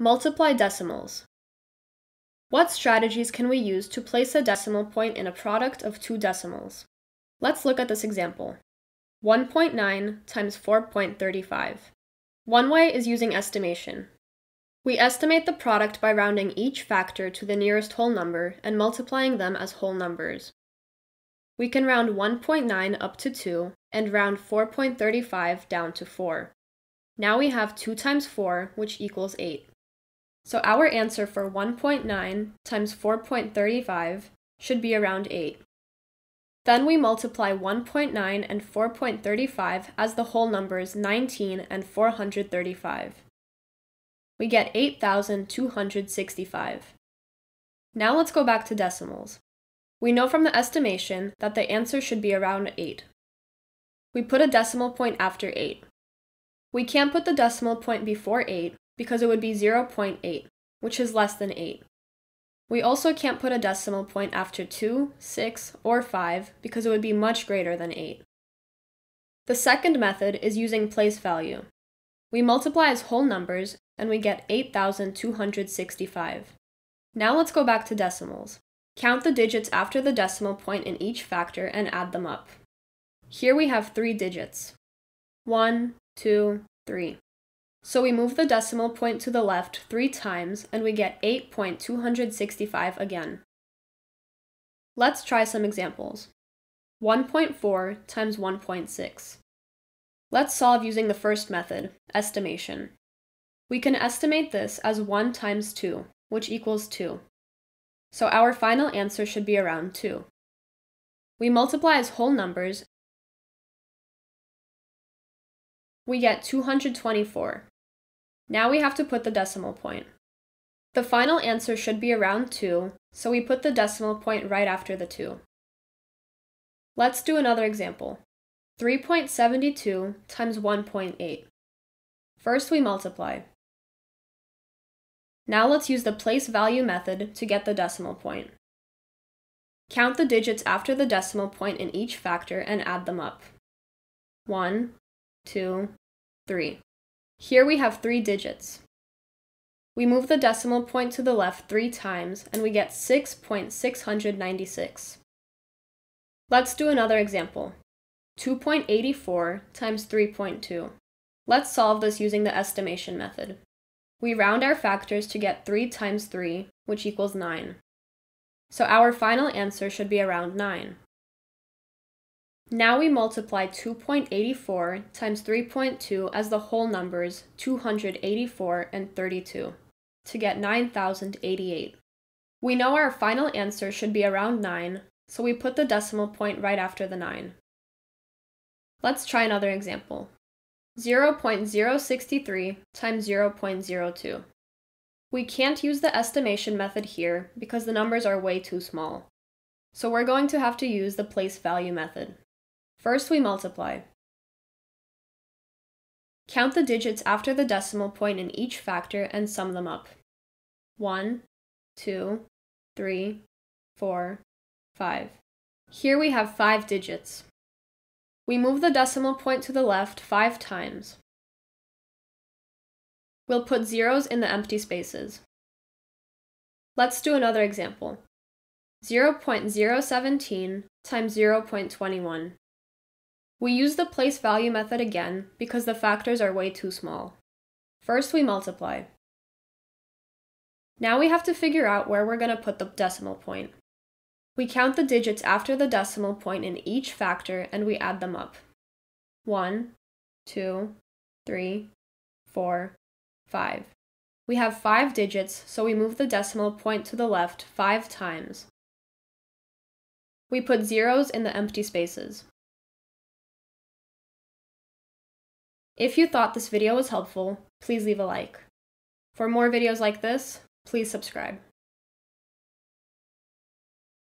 Multiply decimals. What strategies can we use to place a decimal point in a product of two decimals? Let's look at this example. 1.9 times 4.35. One way is using estimation. We estimate the product by rounding each factor to the nearest whole number and multiplying them as whole numbers. We can round 1.9 up to 2 and round 4.35 down to 4. Now we have 2 times 4, which equals 8. So our answer for 1.9 times 4.35 should be around 8. Then we multiply 1.9 and 4.35 as the whole numbers 19 and 435. We get 8,265. Now let's go back to decimals. We know from the estimation that the answer should be around 8. We put a decimal point after 8. We can't put the decimal point before 8 because it would be 0.8, which is less than 8. We also can't put a decimal point after 2, 6, or 5 because it would be much greater than 8. The second method is using place value. We multiply as whole numbers and we get 8,265. Now let's go back to decimals. Count the digits after the decimal point in each factor and add them up. Here we have three digits. 1, 2, 3. So we move the decimal point to the left three times and we get 8.265 again. Let's try some examples. 1.4 times 1.6. Let's solve using the first method, estimation. We can estimate this as 1 times 2, which equals 2. So our final answer should be around 2. We multiply as whole numbers we get 224. Now we have to put the decimal point. The final answer should be around 2, so we put the decimal point right after the 2. Let's do another example. 3.72 times 1.8. First we multiply. Now let's use the place value method to get the decimal point. Count the digits after the decimal point in each factor and add them up. 1, 2, 3. Here we have three digits. We move the decimal point to the left three times and we get 6.696. Let's do another example. 2.84 times 3.2. Let's solve this using the estimation method. We round our factors to get 3 times 3, which equals 9. So our final answer should be around 9. Now we multiply 2.84 times 3.2 as the whole numbers 284 and 32 to get 9,088. We know our final answer should be around 9, so we put the decimal point right after the 9. Let's try another example. 0.063 times 0.02. We can't use the estimation method here because the numbers are way too small. So we're going to have to use the place value method. First, we multiply. Count the digits after the decimal point in each factor and sum them up. 1, 2, 3, 4, 5. Here we have 5 digits. We move the decimal point to the left 5 times. We'll put zeros in the empty spaces. Let's do another example. 0.017 times 0.21. We use the place value method again because the factors are way too small. First we multiply. Now we have to figure out where we're going to put the decimal point. We count the digits after the decimal point in each factor and we add them up. 1, 2, 3, 4, 5. We have 5 digits, so we move the decimal point to the left 5 times. We put zeros in the empty spaces. If you thought this video was helpful, please leave a like. For more videos like this, please subscribe.